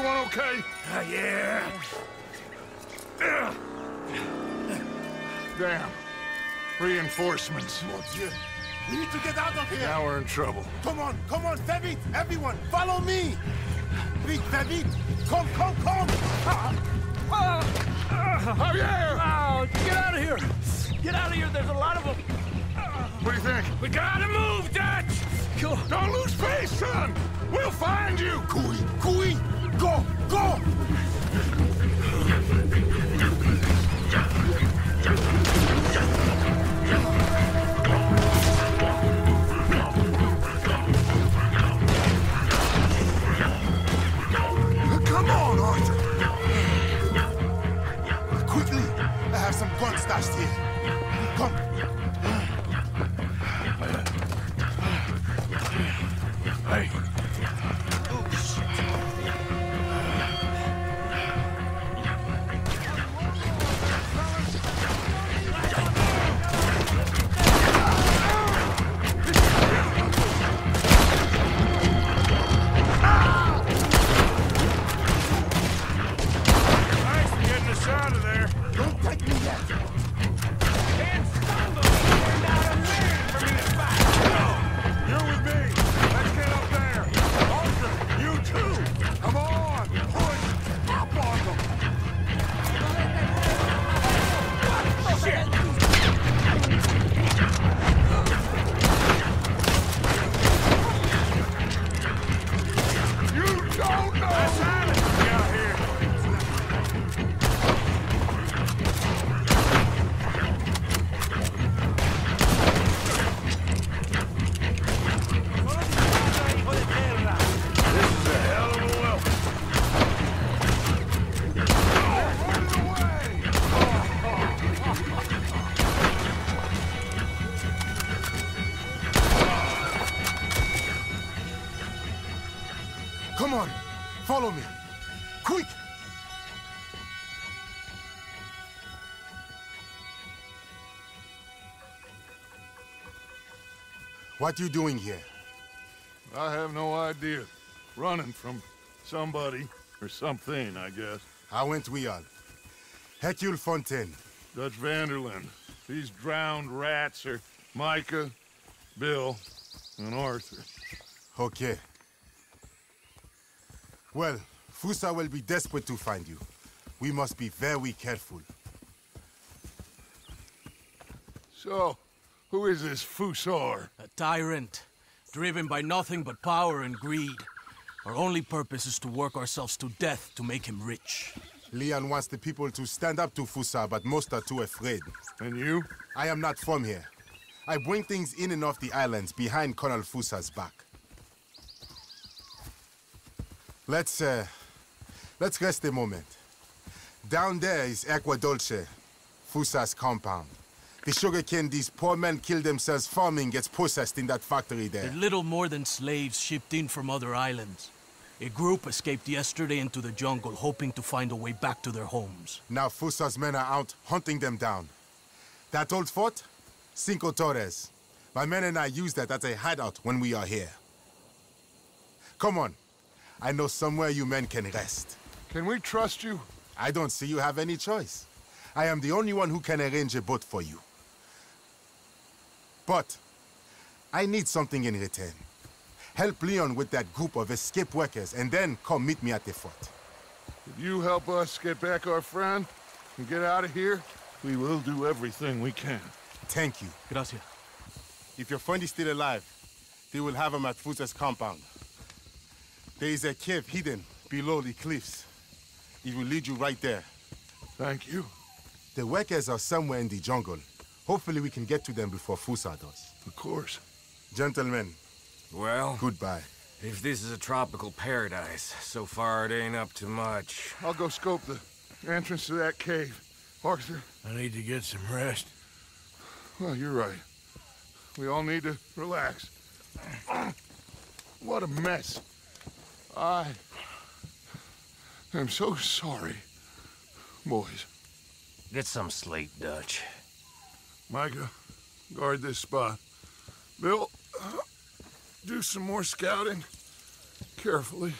Everyone okay? Uh, yeah. Damn. Reinforcements. Mon Dieu. We need to get out of here. Now we're in trouble. Come on, come on, fais everyone, follow me. Vite, fais vite. Come, come, come. Javier! Oh, get out of here! Get out of here, there's a lot of them! What do you think? We gotta move, Dutch! Go. Don't lose face, son! We'll find you! Cooey, cooey, go, go. Follow me. Quick! What you doing here? I have no idea. Running from somebody or something, I guess. How went we on? Hercule Fontaine. Dutch van der Linde. These drowned rats are Micah, Bill, and Arthur. Okay. Well, Fussar will be desperate to find you. We must be very careful. So, who is this Fussar? A tyrant, driven by nothing but power and greed. Our only purpose is to work ourselves to death to make him rich. Leon wants the people to stand up to Fussar, but most are too afraid. And you? I am not from here. I bring things in and off the islands behind Colonel Fussar's back. Let's, uh, let's rest a moment. Down there is Aqua Dolce, Fussar's compound. The sugarcane these poor men kill themselves farming gets processed in that factory there. They're little more than slaves shipped in from other islands. A group escaped yesterday into the jungle, hoping to find a way back to their homes. Now Fussar's men are out hunting them down. That old fort? Cinco Torres. My men and I use that as a hideout when we are here. Come on. I know somewhere you men can rest. Can we trust you? I don't see you have any choice. I am the only one who can arrange a boat for you. But I need something in return. Help Leon with that group of escape workers and then come meet me at the fort. If you help us get back our friend and get out of here, we will do everything we can. Thank you. Gracias. If your friend is still alive, they will have him at Fussar's compound. There is a cave hidden below the cliffs. It will lead you right there. Thank you. The workers are somewhere in the jungle. Hopefully we can get to them before Fussar does. Of course. Gentlemen, Well, goodbye. if this is a tropical paradise, so far it ain't up to much. I'll go scope the entrance to that cave. Arthur, I need to get some rest. well, you're right. We all need to relax. What a mess. I am so sorry, boys. Get some sleep, Dutch. Micah, guard this spot. Bill, do some more scouting. Carefully.